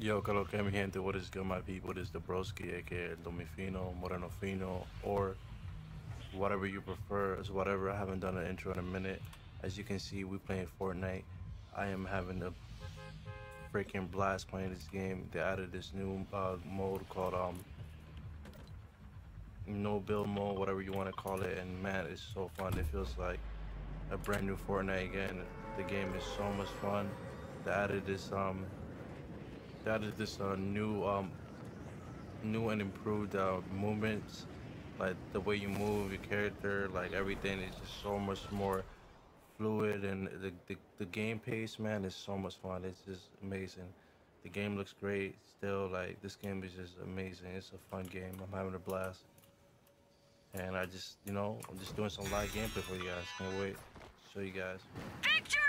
Yo, que lo que mi gente, what is good, my people? What is the broski, aka Domifino, Moreno Fino, or whatever you prefer. It's whatever. I haven't done an intro in a minute. As you can see, we playing Fortnite. I am having a freaking blast playing this game. They added this new uh, mode called um no build mode, whatever you want to call it, and man, it's so fun. It feels like a brand new Fortnite again. The game is so much fun. They added this um that is this uh, new um new and improved uh, movements. Like the way you move your character like everything is just so much more fluid and the, the, the game pace man is so much fun. It's just amazing. The game looks great still like this game is just amazing. It's a fun game. I'm having a blast. And i just you know i'm just doing some live gameplay for you guys. Can't wait show you guys. Victory!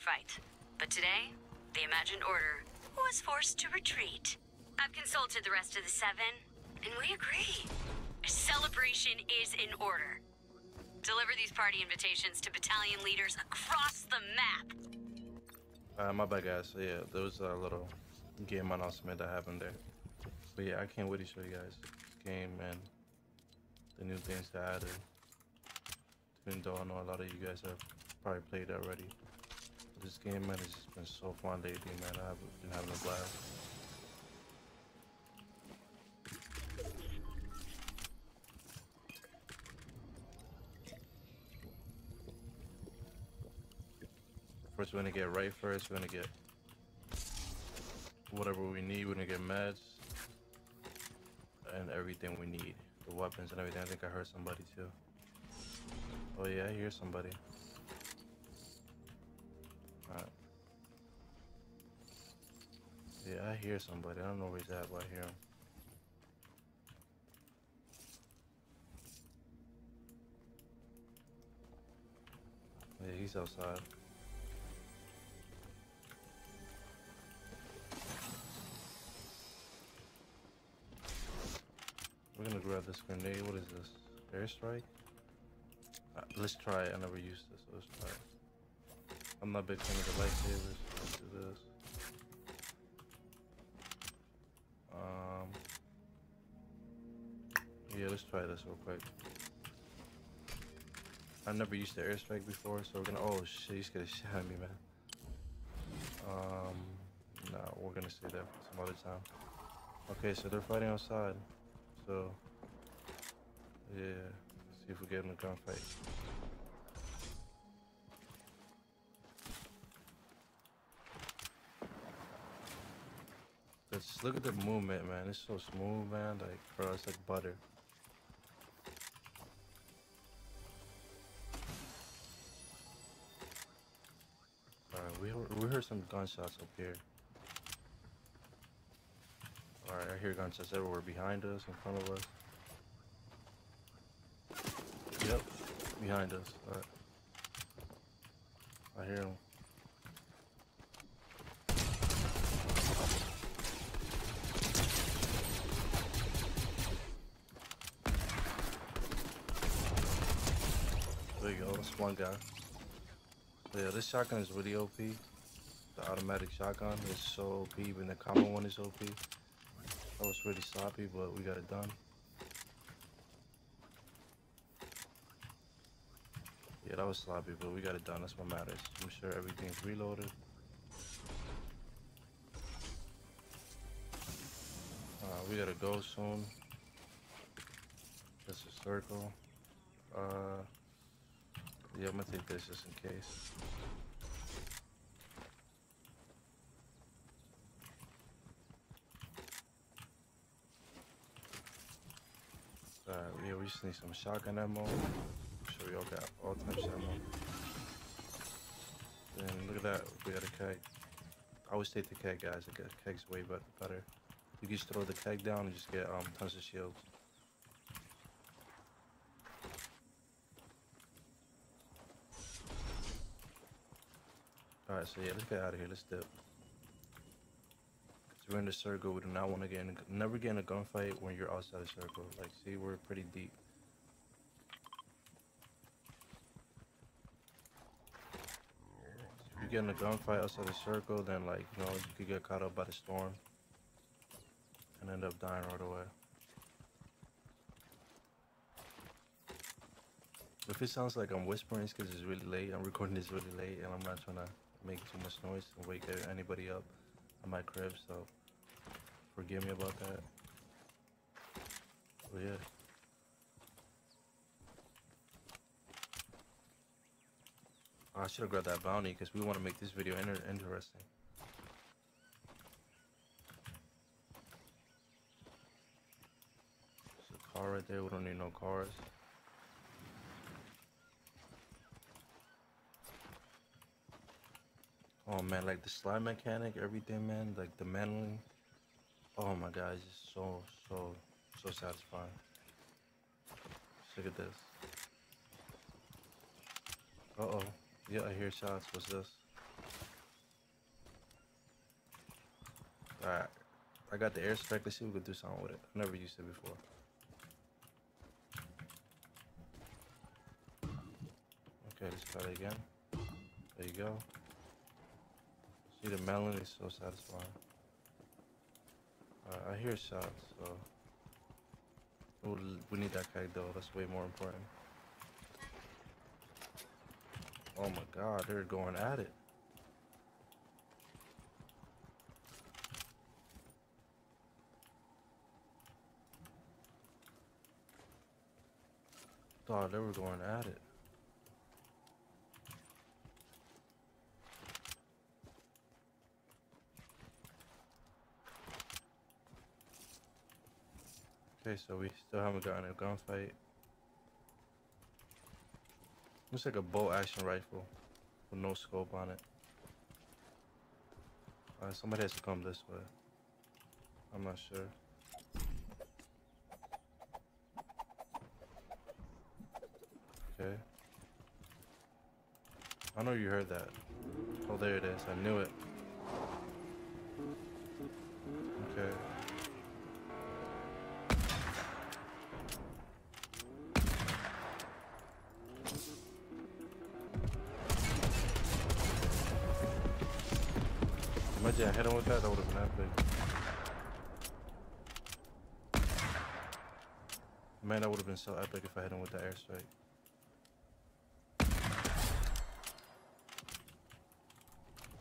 Hard fight. But today, the Imagined Order was forced to retreat. I've consulted the rest of the Seven, and we agree. A celebration is in order. Deliver these party invitations to battalion leaders across the map. uh, my bad guys yeah there was a little game announcement that happened there but yeah i can't wait to show you guys this game and the new things that added even though i know a lot of you guys have probably played already this game man has just been so fun lately man i've been having a blast First, we're gonna get right first. We're gonna get whatever we need. We're gonna get meds and everything we need. The weapons and everything. I think I heard somebody too. Oh yeah, I hear somebody. Yeah, I hear somebody. I don't know where he's at, but I hear him. Yeah, he's outside. We're gonna grab this grenade. What is this? Airstrike? Uh, let's try it. I never used this, so. I'm not a big fan of the lightsabers. Let's do this. Um. Yeah, let's try this real quick. I've never used the airstrike before, so we're gonna. Oh shit, he's gonna shot at me, man. Um. No, we're gonna stay there for some other time. Okay, so they're fighting outside. So, yeah, let's see if we get in a gunfight. Look at the movement, man. It's so smooth, man. Like, bro, it's like butter. Alright, we, we heard some gunshots up here. Alright, I hear gunshots everywhere behind us, in front of us. Yep, behind us. Alright. I hear them. There you go, that's one guy. Yeah, this shotgun is really OP. The automatic shotgun is so OP, even the common one is OP. That was really sloppy, but we got it done. Yeah, that was sloppy, but we got it done. That's what matters. I'm sure everything's reloaded. Uh, we gotta go soon. Just a circle. Uh, yeah, I'm gonna take this just in case. Yeah, we just need some shotgun ammo. Sure, we all got all types of ammo. Then look at that, we got a keg. I always take the keg, guys. The ke- keg's way better. You just throw the keg down and just get um tons of shields. Alright, so yeah, let's get out of here. Let's dip. 'Cause we're in the circle. We do not want to get in. A, never get in a gunfight when you're outside the circle. Like, see, we're pretty deep. If you get in a gunfight outside the circle, then like you know you could get caught up by the storm and end up dying right away. If it sounds like I'm whispering, it's because it's really late. I'm recording this really late, and I'm not trying to make too much noise and wake anybody up at my crib. So forgive me about that. But yeah. Oh, I should have grabbed that bounty because we want to make this video inter interesting. There's a car right there. We don't need no cars. Oh man, like the slide mechanic, everything, man. Like the mantling. Oh my god, it's just so, so, so satisfying. Look at this. Uh oh. Yeah, I hear shots. What's this? Alright. I got the airstrike. Let's see if we can do something with it. I never used it before. Okay, let's try it again. There you go. See, the melon is so satisfying. Uh, I hear shots, so... we need that kite though, that's way more important. Oh my god, they're going at it. Thought they were going at it. Okay, so we still haven't gotten a gunfight. Looks like a bolt action rifle with no scope on it. Alright, somebody has to come this way. I'm not sure. Okay. I know you heard that. Oh, there it is. I knew it. Okay. Imagine I hit him with that, that would have been epic. Man, that would have been so epic if I hit him with that airstrike.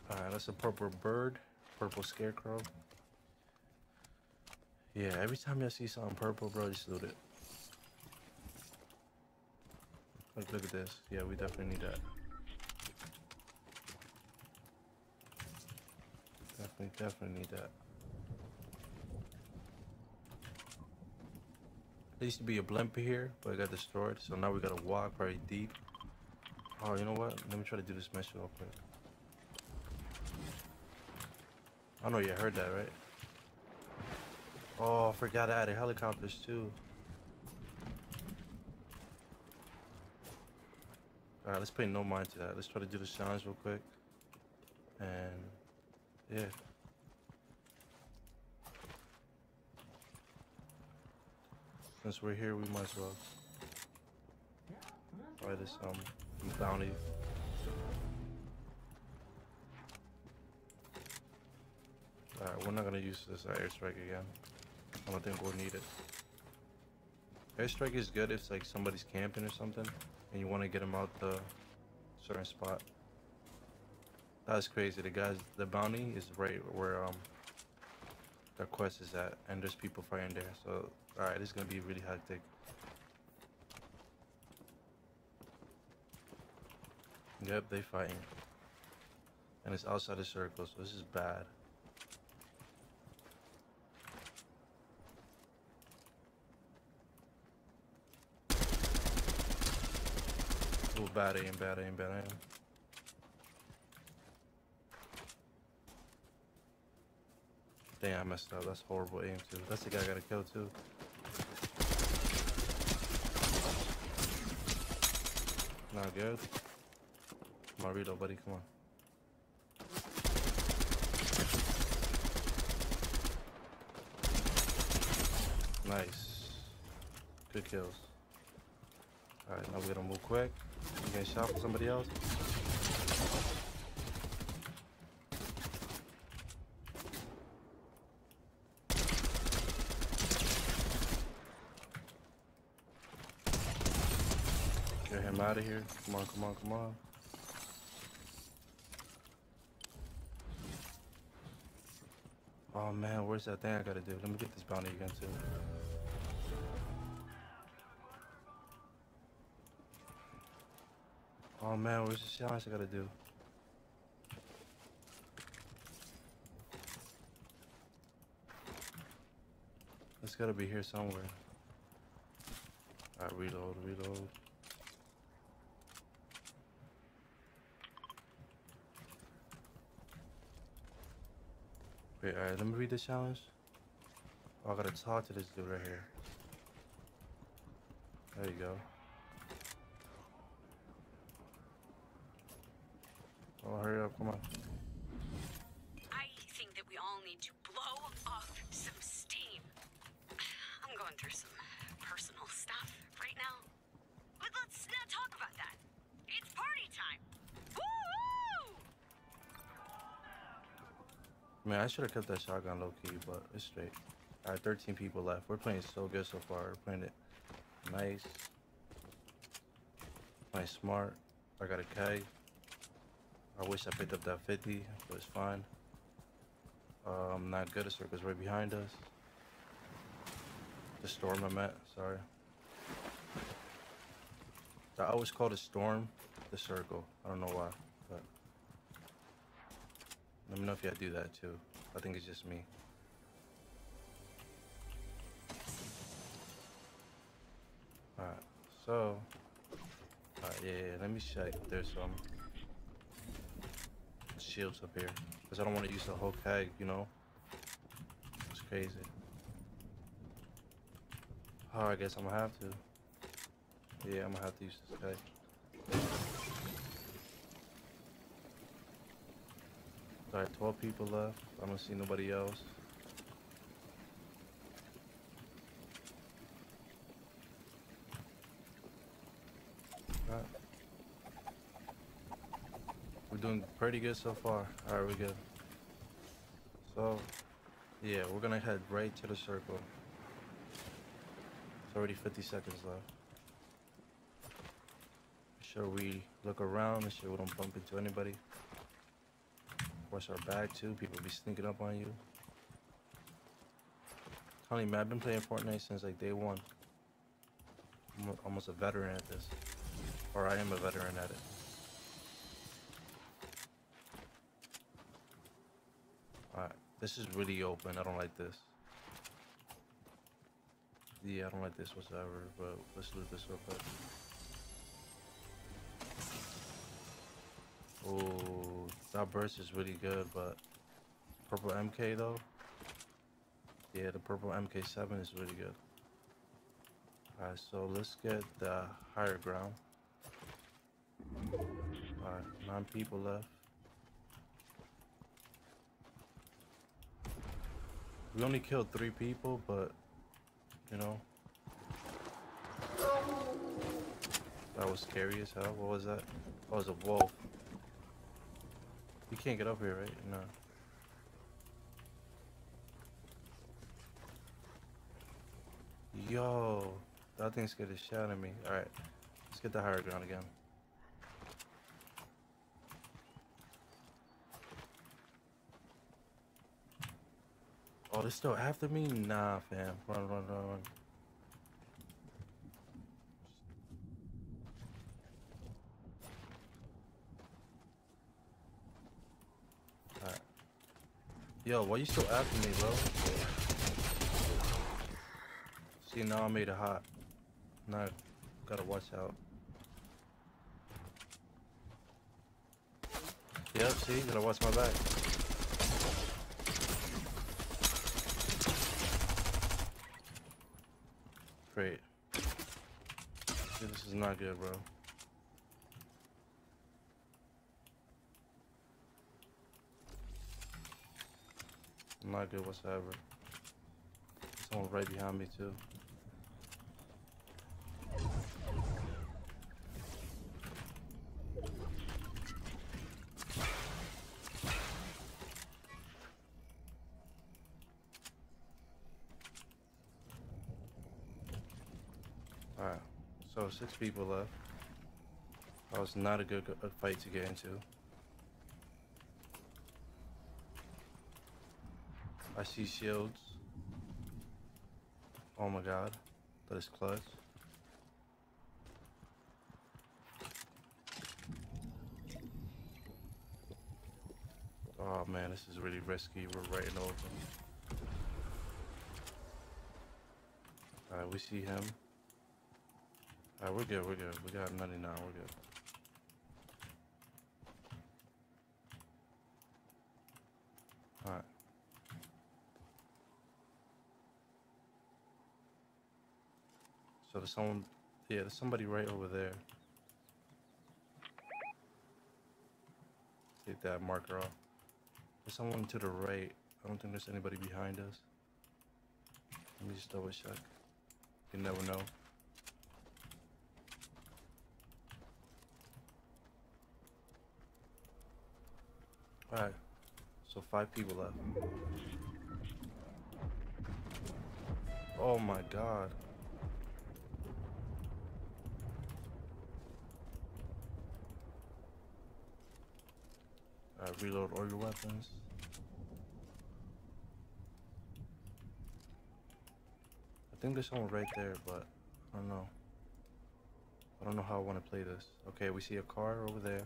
Alright, that's a purple bird. Purple scarecrow. Yeah, every time I see something purple, bro, just loot it. Look, look at this. Yeah, we definitely need that. Definitely, definitely need that. There used to be a blimp here, but it got destroyed. So now we gotta walk very deep. Oh, you know what? Let me try to do this mission real quick. I know you heard that, right? Oh, I forgot I added helicopters too. Alright, let's pay no mind to that. Let's try to do the challenge real quick. And yeah. Since we're here, we might as well try this um bounty. Alright, we're not gonna use this airstrike again. I don't think we'll need it. Airstrike is good if like somebody's camping or something and you want to get them out the certain spot. That's crazy. The guys, the bounty is right where um the quest is at, and there's people fighting there. So, all right, it's gonna be really hectic. Yep, they fighting, and it's outside the circle, so this is bad. Oh, bad aim, bad aim, bad aim. Damn, I messed up. That's horrible aim too. That's the guy I gotta kill too. Not good. Come buddy. Come on. Nice. Good kills. Alright, now we gotta move quick. You getting shot for somebody else? Him out of here. Come on, come on, come on. Oh man, where's that thing I gotta do? Let me get this bounty again too. Oh man, where's the challenge I gotta do? It's gotta be here somewhere. Alright, reload, reload. Wait, alright, let me read the challenge. Oh, I gotta talk to this dude right here. There you go. Oh, hurry up, come on. Man, I should have kept that shotgun low key, but it's straight. Alright, 13 people left. We're playing so good so far. We're playing it nice. Playing smart. I got a K. I wish I picked up that 50, but it's fine. Uh, I'm not good at circles right behind us. The storm I'm at, sorry. I always call the storm the circle. I don't know why, let me know if y'all do that too. I think it's just me. Alright, so alright, yeah, yeah, let me check if there's some shields up here. Because I don't want to use the whole keg, you know? It's crazy. Oh, I guess I'm gonna have to. Yeah, I'm gonna have to use this keg. Alright, 12 people left. I don't see nobody else. Alright. We're doing pretty good so far. Alright, we're good. So, yeah, we're gonna head right to the circle. It's already 50 seconds left. Make sure we look around, make sure we don't bump into anybody. Watch our back too, people be sneaking up on you. Honey, man, I've been playing Fortnite since like day one. I'm almost a veteran at this. Or I am a veteran at it. Alright, this is really open. I don't like this. Yeah, I don't like this whatsoever, but let's loot this real quick. Oh, that burst is really good, but purple MK though. Yeah, the purple MK7 is really good. Alright, so let's get the higher ground. Alright, nine people left. We only killed three people, but you know. That was scary as hell. What was that? That was a wolf. Can't get up here, right? No. Yo, that thing scared the shit out of me. Alright, let's get the higher ground again. Oh, they're still after me? Nah, fam. Run, run, run, run. Alright. Yo, why you still after me, bro? See, now I made it hot. Now, I gotta watch out. Yep, see, gotta watch my back. Great. Yeah, this is not good, bro. Not good whatsoever. Someone right behind me too. Alright, so six people left. That was not a good a fight to get into. I see shields. Oh my god. That is clutch. Oh man, this is really risky. We're right in over. Alright, we see him. Alright, we're good, we're good. We got 99, we're good. There's someone, yeah, there's somebody right over there. Take that marker off. There's someone to the right. I don't think there's anybody behind us. Let me just double check. You never know. Alright. So five people left. Oh my god. Reload all your weapons. I think there's someone right there, but I don't know. I don't know how I want to play this. Okay, we see a car over there.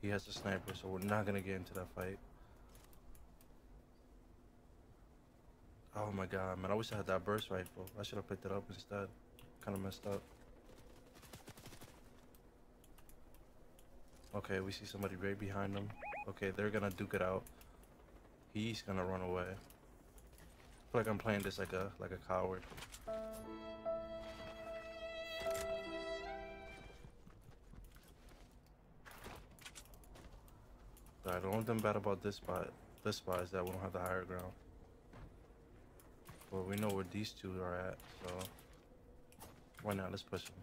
He has a sniper, so we're not gonna get into that fight. Oh my god, man. I wish I had that burst rifle. I should have picked it up instead. Kind of messed up. Okay, we see somebody right behind them. Okay, they're gonna duke it out. He's gonna run away. I feel like I'm playing this like a like a coward. Right, the only thing bad about this spot, this spot is that we don't have the higher ground. But we know where these two are at, so why not? Let's push them.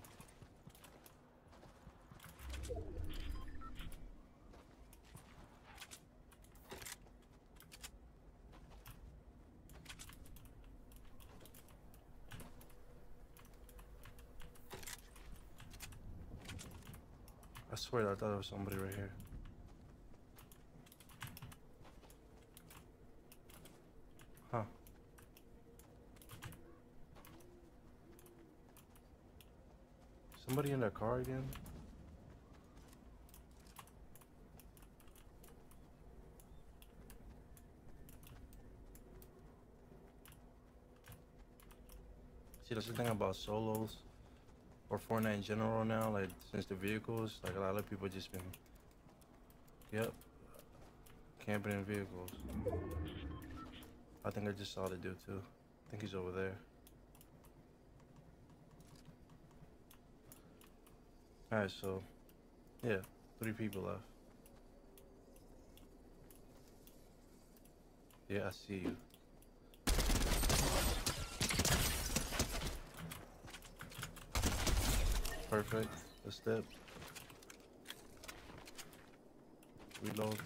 Swear I thought there was somebody right here. Huh. Somebody in their car again? See, that's the thing about solos or Fortnite in general now. Like since the vehicles, like a lot of people just been, yep, camping in vehicles. I think I just saw the dude too. I think he's over there. Alright, so yeah, three people left. Yeah, I see you. Perfect. A step. Reload.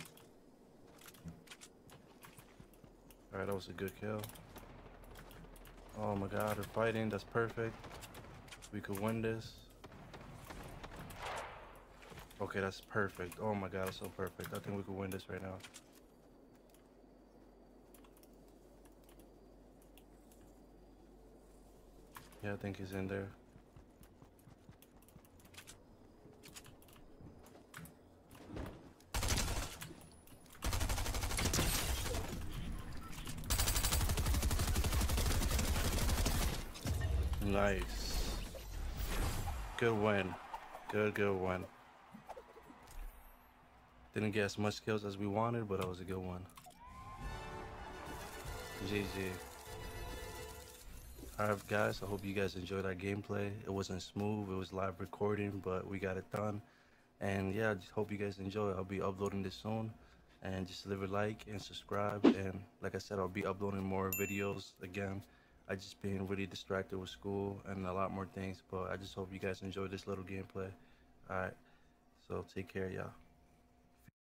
Alright, that was a good kill. Oh my god, they're fighting. That's perfect. We could win this. Okay, that's perfect. Oh my god, that's so perfect. I think we could win this right now. Yeah, I think he's in there. Nice. Good win. Good, good win. Didn't get as much kills as we wanted, but that was a good one. GG. Alright guys, I hope you guys enjoyed our gameplay. It wasn't smooth, it was live recording, but we got it done. And yeah, I just hope you guys enjoy. I'll be uploading this soon. And just leave a like and subscribe. And like I said, I'll be uploading more videos again. I just been really distracted with school and a lot more things, but I just hope you guys enjoyed this little gameplay. Alright, so take care, y'all.